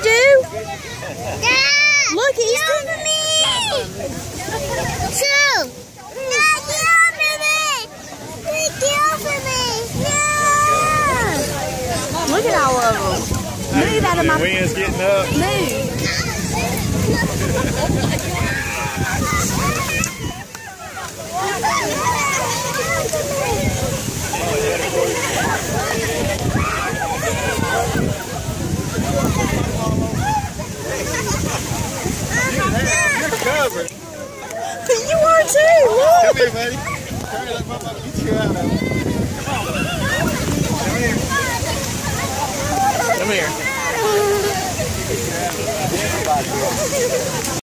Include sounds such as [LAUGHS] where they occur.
they do? Dad! Look, he's Get off me! Two! No, get off of me! Get off of me! No! Look at all of them. Move out of my The wind's getting up. move. [LAUGHS] covered. [LAUGHS] You are too. Look. Come here, buddy. Come here, let Mama get you out of it. Come here. Come here.